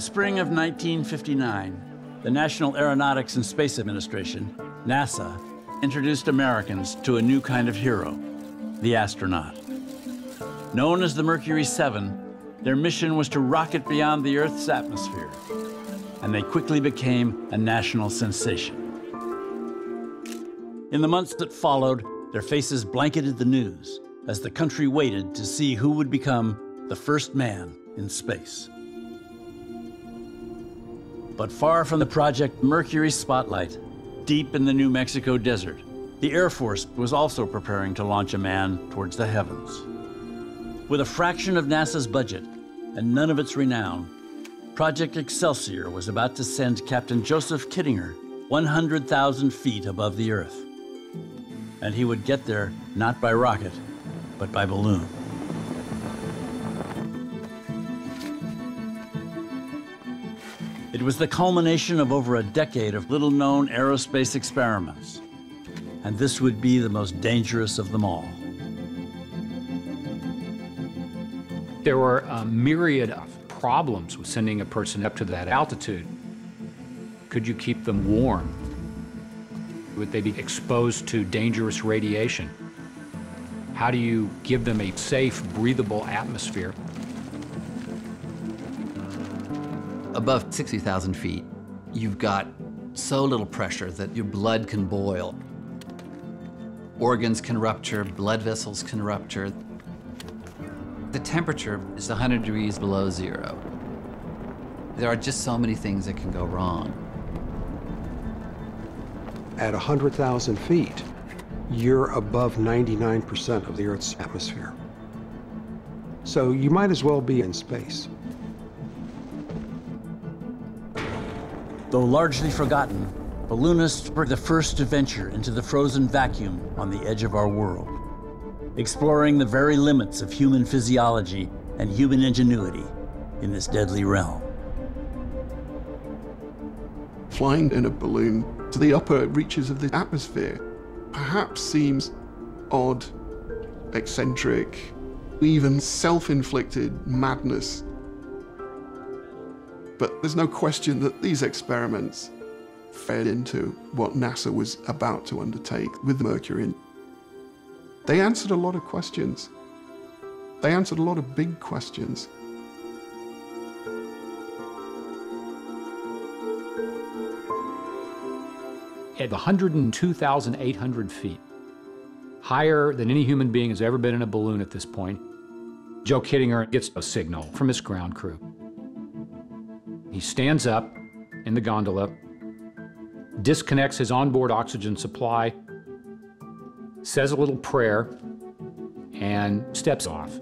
the spring of 1959, the National Aeronautics and Space Administration, NASA, introduced Americans to a new kind of hero, the astronaut. Known as the Mercury 7, their mission was to rocket beyond the Earth's atmosphere, and they quickly became a national sensation. In the months that followed, their faces blanketed the news as the country waited to see who would become the first man in space. But far from the Project Mercury spotlight, deep in the New Mexico desert, the Air Force was also preparing to launch a man towards the heavens. With a fraction of NASA's budget and none of its renown, Project Excelsior was about to send Captain Joseph Kittinger 100,000 feet above the Earth. And he would get there not by rocket, but by balloon. It was the culmination of over a decade of little known aerospace experiments. And this would be the most dangerous of them all. There were a myriad of problems with sending a person up to that altitude. Could you keep them warm? Would they be exposed to dangerous radiation? How do you give them a safe, breathable atmosphere? Above 60,000 feet, you've got so little pressure that your blood can boil. Organs can rupture, blood vessels can rupture. The temperature is 100 degrees below zero. There are just so many things that can go wrong. At 100,000 feet, you're above 99% of the Earth's atmosphere. So you might as well be in space. Though largely forgotten, balloonists were the first to venture into the frozen vacuum on the edge of our world, exploring the very limits of human physiology and human ingenuity in this deadly realm. Flying in a balloon to the upper reaches of the atmosphere perhaps seems odd, eccentric, even self-inflicted madness. But there's no question that these experiments fed into what NASA was about to undertake with Mercury. They answered a lot of questions. They answered a lot of big questions. At 102,800 feet, higher than any human being has ever been in a balloon at this point, Joe Kittinger gets a signal from his ground crew. He stands up in the gondola, disconnects his onboard oxygen supply, says a little prayer, and steps off.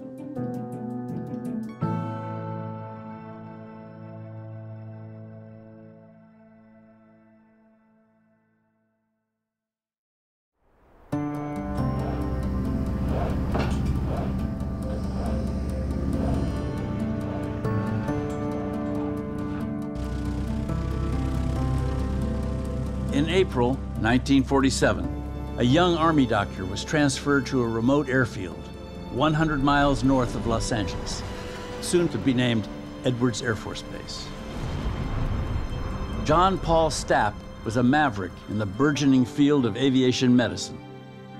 In April 1947, a young Army doctor was transferred to a remote airfield 100 miles north of Los Angeles, soon to be named Edwards Air Force Base. John Paul Stapp was a maverick in the burgeoning field of aviation medicine,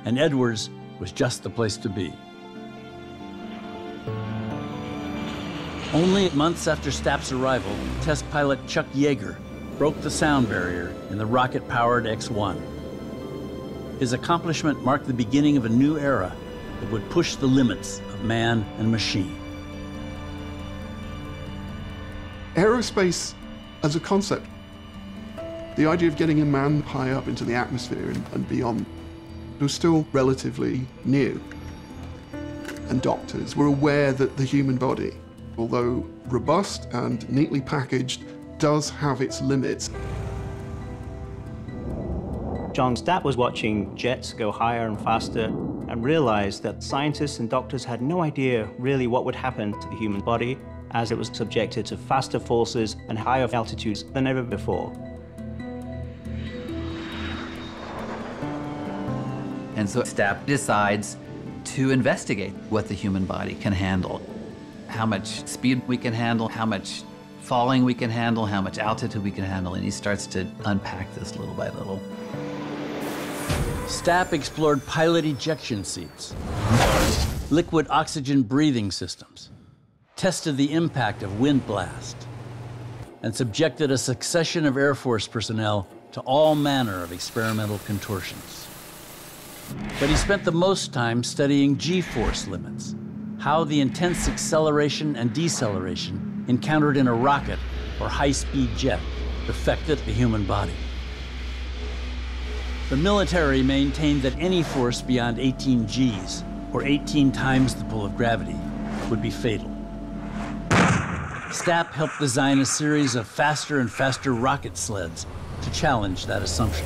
and Edwards was just the place to be. Only months after Stapp's arrival, test pilot Chuck Yeager broke the sound barrier in the rocket-powered X-1. His accomplishment marked the beginning of a new era that would push the limits of man and machine. Aerospace as a concept, the idea of getting a man high up into the atmosphere and, and beyond was still relatively new. And doctors were aware that the human body, although robust and neatly packaged, does have its limits. John Stapp was watching jets go higher and faster and realized that scientists and doctors had no idea really what would happen to the human body as it was subjected to faster forces and higher altitudes than ever before. And so Stapp decides to investigate what the human body can handle, how much speed we can handle, how much falling we can handle, how much altitude we can handle, and he starts to unpack this little by little. Stapp explored pilot ejection seats, liquid oxygen breathing systems, tested the impact of wind blast, and subjected a succession of Air Force personnel to all manner of experimental contortions. But he spent the most time studying G-force limits, how the intense acceleration and deceleration encountered in a rocket or high-speed jet affected the human body. The military maintained that any force beyond 18 Gs, or 18 times the pull of gravity, would be fatal. Stapp helped design a series of faster and faster rocket sleds to challenge that assumption.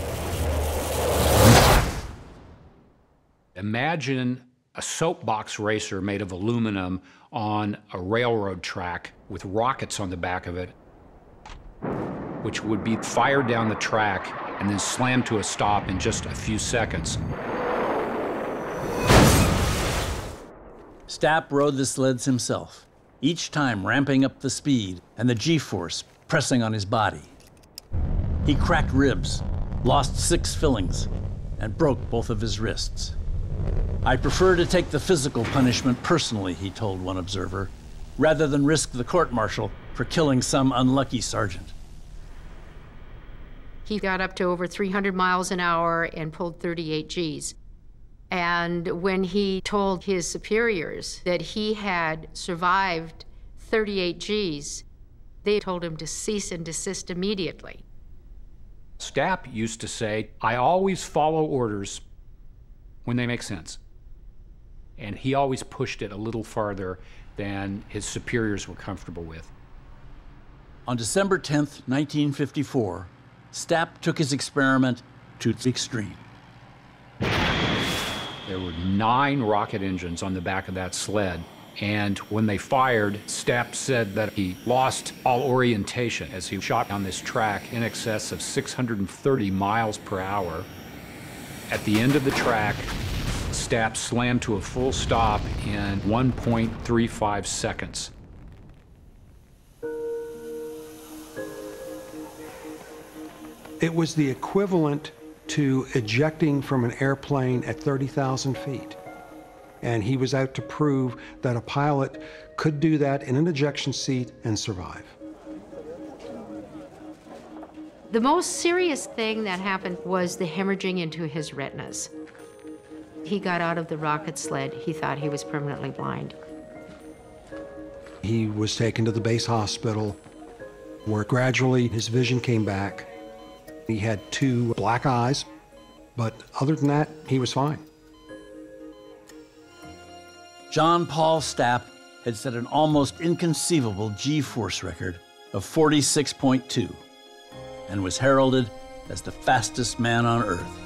Imagine a soapbox racer made of aluminum on a railroad track with rockets on the back of it, which would be fired down the track and then slammed to a stop in just a few seconds. Stapp rode the sleds himself, each time ramping up the speed and the G-force pressing on his body. He cracked ribs, lost six fillings, and broke both of his wrists. I prefer to take the physical punishment personally, he told one observer, rather than risk the court martial for killing some unlucky sergeant. He got up to over 300 miles an hour and pulled 38 Gs. And when he told his superiors that he had survived 38 Gs, they told him to cease and desist immediately. Stapp used to say, I always follow orders when they make sense. And he always pushed it a little farther than his superiors were comfortable with. On December 10th, 1954, Stapp took his experiment to the extreme. There were nine rocket engines on the back of that sled. And when they fired, Stapp said that he lost all orientation as he shot on this track in excess of 630 miles per hour. At the end of the track, Stapp slammed to a full stop in 1.35 seconds. It was the equivalent to ejecting from an airplane at 30,000 feet. And he was out to prove that a pilot could do that in an ejection seat and survive. The most serious thing that happened was the hemorrhaging into his retinas. He got out of the rocket sled. He thought he was permanently blind. He was taken to the base hospital where gradually his vision came back. He had two black eyes, but other than that, he was fine. John Paul Stapp had set an almost inconceivable G force record of 46.2 and was heralded as the fastest man on Earth.